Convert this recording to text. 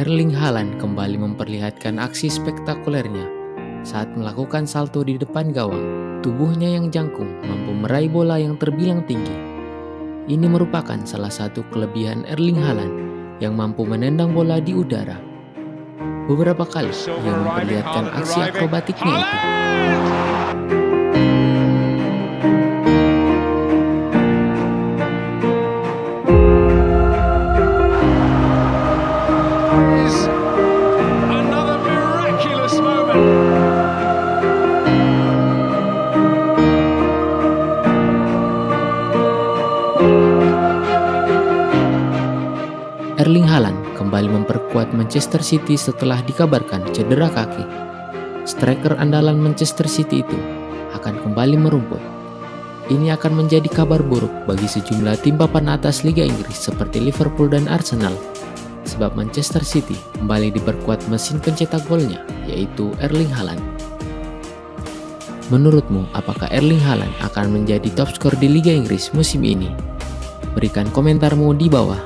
Erling Haaland kembali memperlihatkan aksi spektakulernya saat melakukan salto di depan gawang. Tubuhnya yang jangkung mampu meraih bola yang terbilang tinggi. Ini merupakan salah satu kelebihan Erling Haaland yang mampu menendang bola di udara. Beberapa kali ia memperlihatkan aksi akrobatiknya itu. Erling Haaland kembali memperkuat Manchester City setelah dikabarkan cedera kaki. Striker andalan Manchester City itu akan kembali merumput. Ini akan menjadi kabar buruk bagi sejumlah tim papan atas Liga Inggris seperti Liverpool dan Arsenal, sebab Manchester City kembali diperkuat mesin pencetak golnya, yaitu Erling Haaland. Menurutmu, apakah Erling Haaland akan menjadi top skor di Liga Inggris musim ini? Berikan komentarmu di bawah.